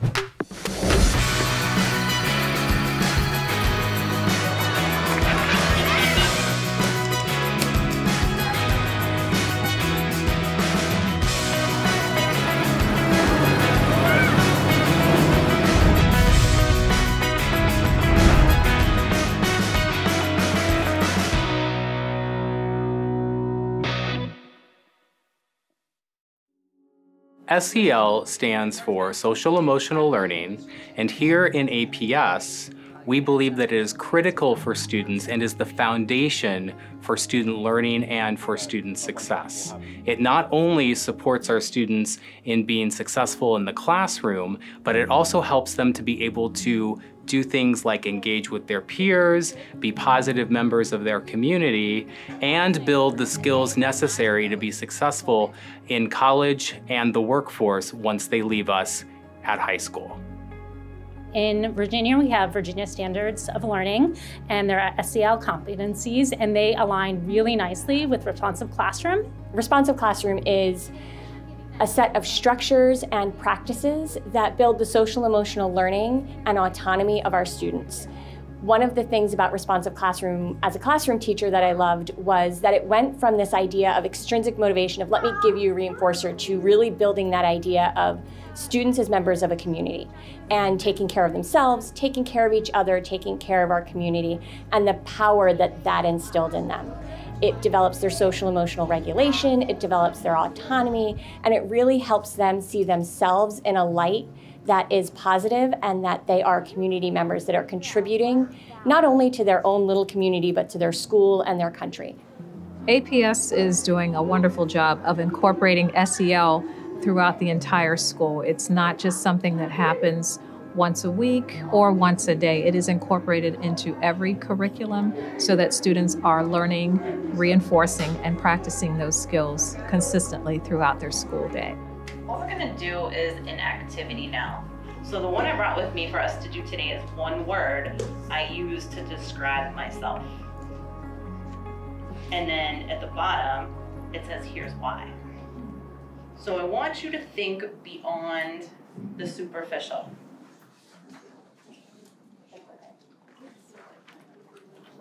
you. SEL stands for Social Emotional Learning, and here in APS, we believe that it is critical for students and is the foundation for student learning and for student success. It not only supports our students in being successful in the classroom, but it also helps them to be able to do things like engage with their peers, be positive members of their community, and build the skills necessary to be successful in college and the workforce once they leave us at high school. In Virginia, we have Virginia Standards of Learning, and there are SEL competencies, and they align really nicely with Responsive Classroom. Responsive Classroom is a set of structures and practices that build the social emotional learning and autonomy of our students. One of the things about Responsive Classroom as a classroom teacher that I loved was that it went from this idea of extrinsic motivation of let me give you a reinforcer to really building that idea of students as members of a community and taking care of themselves, taking care of each other, taking care of our community, and the power that that instilled in them. It develops their social emotional regulation, it develops their autonomy, and it really helps them see themselves in a light that is positive and that they are community members that are contributing not only to their own little community, but to their school and their country. APS is doing a wonderful job of incorporating SEL throughout the entire school. It's not just something that happens once a week or once a day. It is incorporated into every curriculum so that students are learning, reinforcing, and practicing those skills consistently throughout their school day. What we're gonna do is an activity now. So the one I brought with me for us to do today is one word I use to describe myself. And then at the bottom, it says, here's why. So I want you to think beyond the superficial.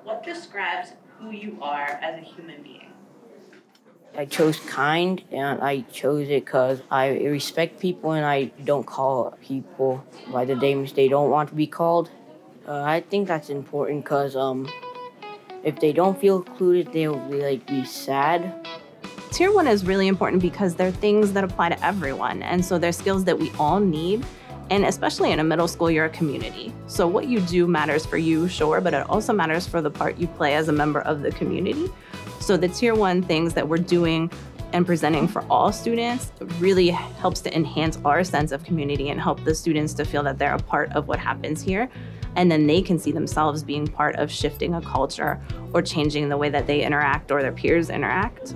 What describes who you are as a human being? I chose kind and I chose it because I respect people and I don't call people by the names they don't want to be called. Uh, I think that's important because um, if they don't feel included, they'll be like be sad. Tier one is really important because they're things that apply to everyone, and so they're skills that we all need. And especially in a middle school, you're a community. So what you do matters for you, sure, but it also matters for the part you play as a member of the community. So the tier one things that we're doing and presenting for all students really helps to enhance our sense of community and help the students to feel that they're a part of what happens here. And then they can see themselves being part of shifting a culture or changing the way that they interact or their peers interact.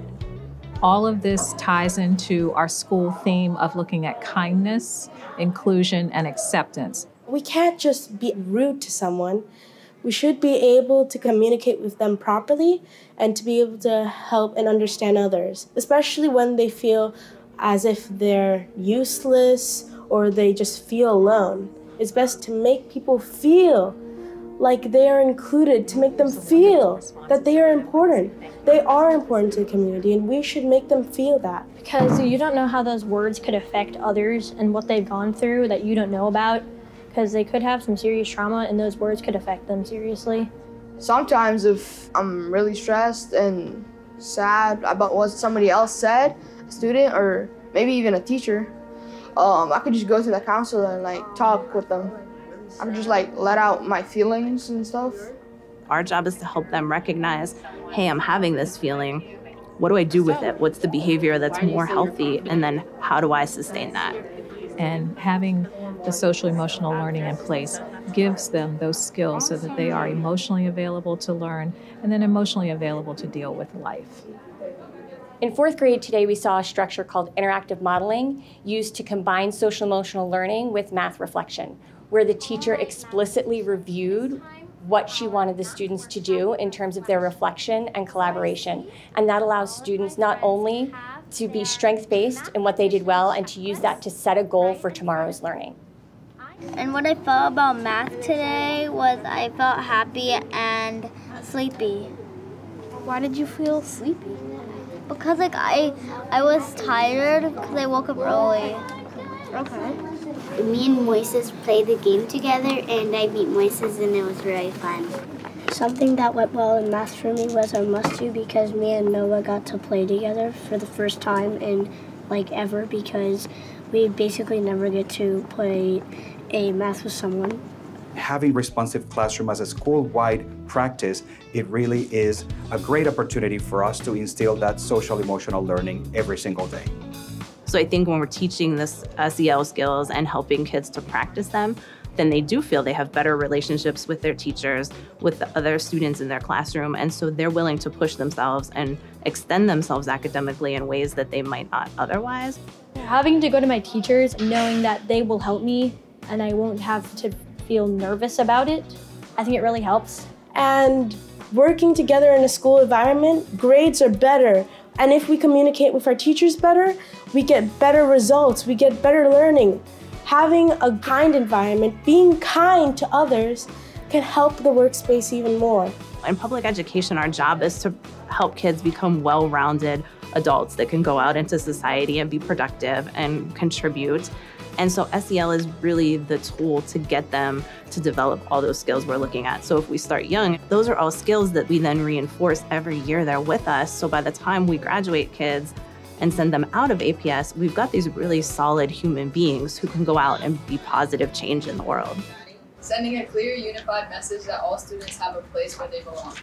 All of this ties into our school theme of looking at kindness, inclusion, and acceptance. We can't just be rude to someone we should be able to communicate with them properly and to be able to help and understand others, especially when they feel as if they're useless or they just feel alone. It's best to make people feel like they are included, to make them feel that they are important. They are important to the community, and we should make them feel that. Because you don't know how those words could affect others and what they've gone through that you don't know about because they could have some serious trauma and those words could affect them seriously. Sometimes, if I'm really stressed and sad about what somebody else said, a student or maybe even a teacher, um, I could just go to the counselor and like talk with them. I could just like let out my feelings and stuff. Our job is to help them recognize, hey, I'm having this feeling. What do I do with it? What's the behavior that's more healthy? And then how do I sustain that? And having the social emotional learning in place gives them those skills so that they are emotionally available to learn and then emotionally available to deal with life. In fourth grade today, we saw a structure called interactive modeling used to combine social emotional learning with math reflection, where the teacher explicitly reviewed what she wanted the students to do in terms of their reflection and collaboration. And that allows students not only to be strength based in what they did well and to use that to set a goal for tomorrow's learning. And what I felt about math today was I felt happy and sleepy. Why did you feel sleepy? Because like I I was tired because I woke up early. Okay. Me and Moises played the game together and I beat Moises and it was really fun. Something that went well in math for me was our must do because me and Noah got to play together for the first time in like ever because we basically never get to play a math with someone. Having responsive classroom as a school-wide practice, it really is a great opportunity for us to instill that social emotional learning every single day. So I think when we're teaching this uh, SEL skills and helping kids to practice them, then they do feel they have better relationships with their teachers, with the other students in their classroom. And so they're willing to push themselves and extend themselves academically in ways that they might not otherwise. Having to go to my teachers, knowing that they will help me and I won't have to feel nervous about it, I think it really helps. And working together in a school environment, grades are better. And if we communicate with our teachers better, we get better results, we get better learning. Having a kind environment, being kind to others, can help the workspace even more. In public education, our job is to help kids become well rounded adults that can go out into society and be productive and contribute. And so SEL is really the tool to get them to develop all those skills we're looking at. So if we start young, those are all skills that we then reinforce every year they're with us. So by the time we graduate kids and send them out of APS, we've got these really solid human beings who can go out and be positive change in the world. Sending a clear, unified message that all students have a place where they belong.